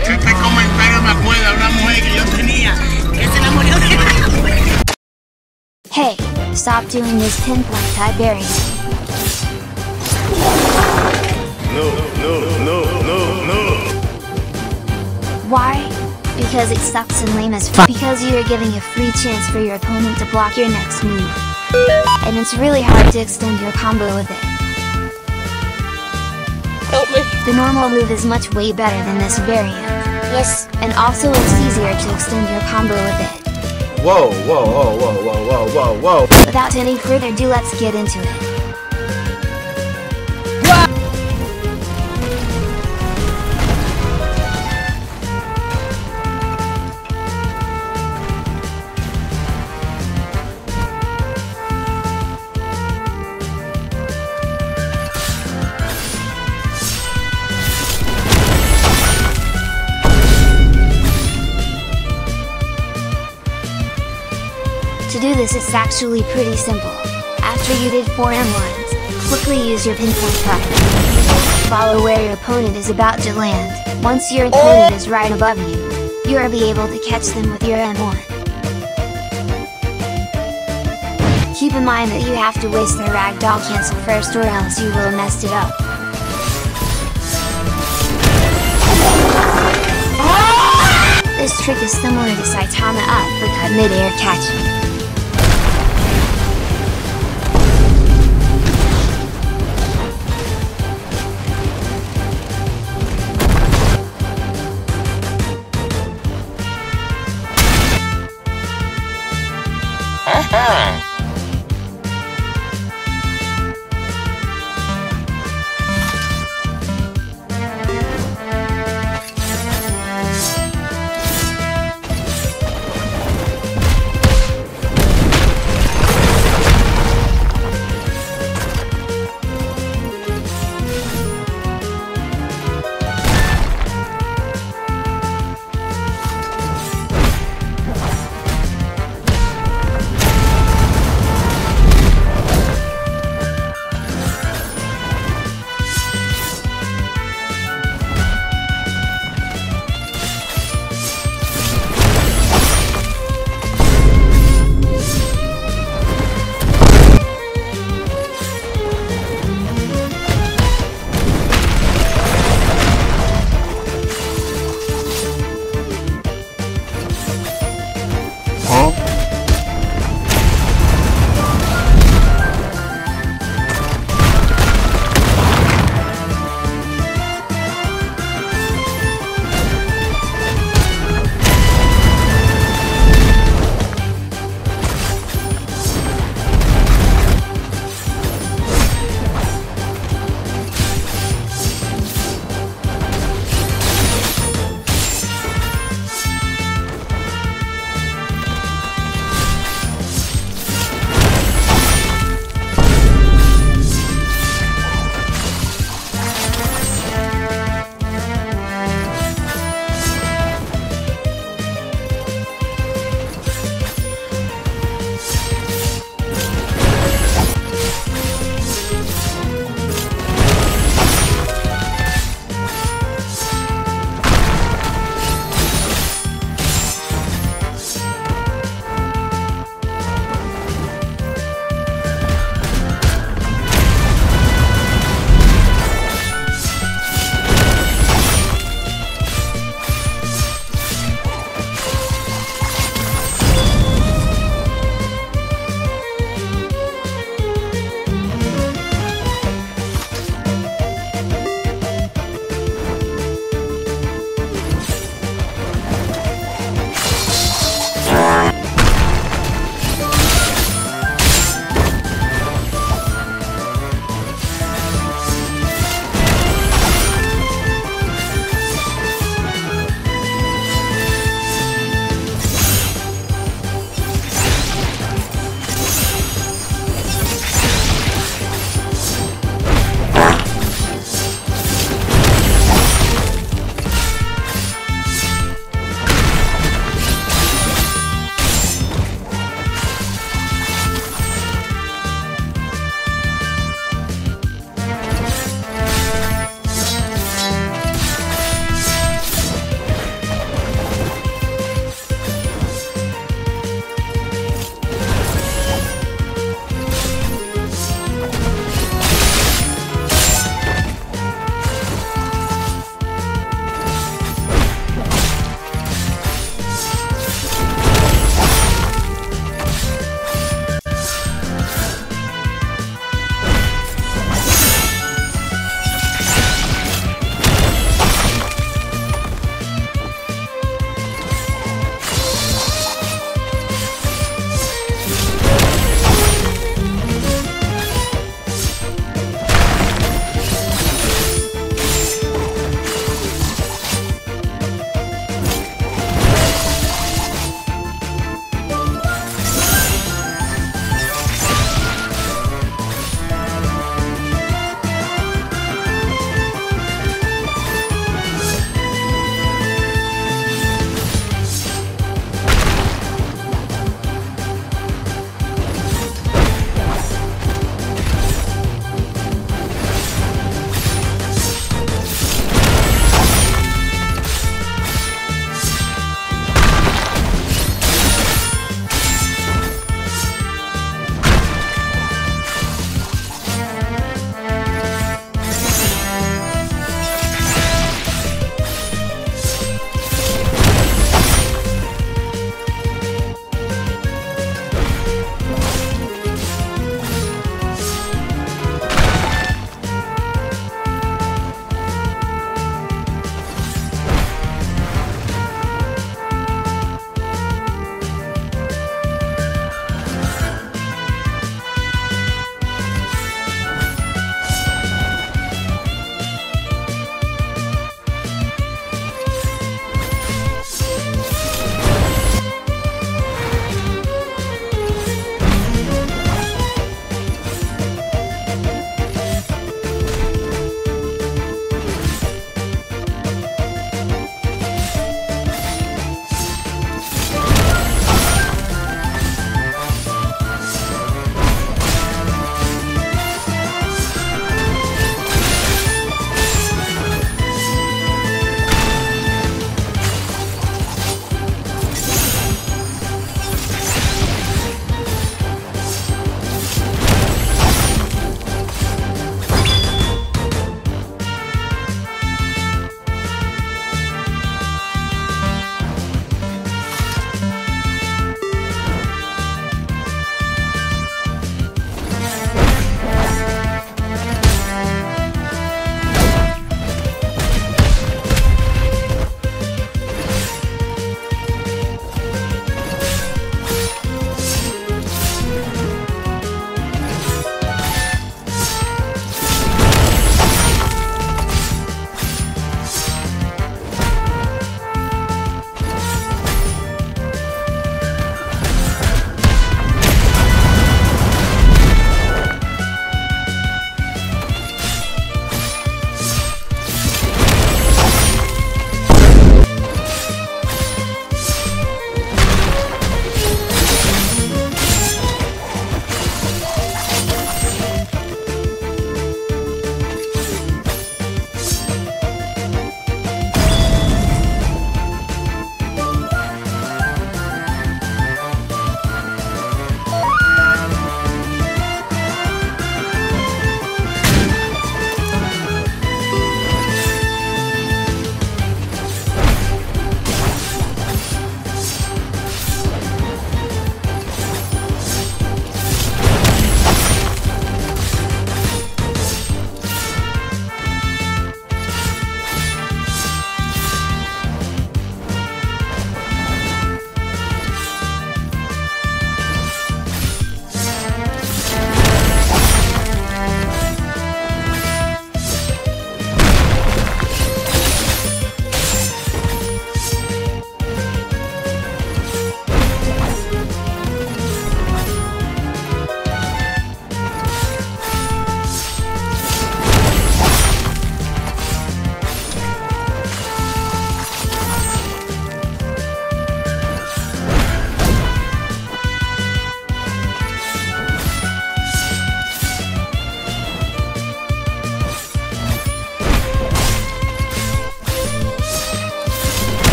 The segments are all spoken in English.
Este comentario me acuerda a una mujer que yo tenía que se enamoró de Hey, stop doing this pinpoint variant. No, no, no, no, no. Why? Because it sucks and lame as fuck. Because you are giving a free chance for your opponent to block your next move. And it's really hard to extend your combo with it. Help me. The normal move is much way better than this variant. Yes. And also it's easier to extend your combo with it. Whoa, whoa, whoa, whoa, whoa, whoa, whoa, whoa. Without any further ado let's get into it. It's actually pretty simple. After you did 4 M1s, quickly use your pinpoint cut. Follow where your opponent is about to land, once your opponent is right above you, you will be able to catch them with your M1. Keep in mind that you have to waste their ragdoll cancel first or else you will messed it up. This trick is similar to Saitama uppercut mid-air catching.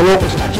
colocos aqui.